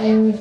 嗯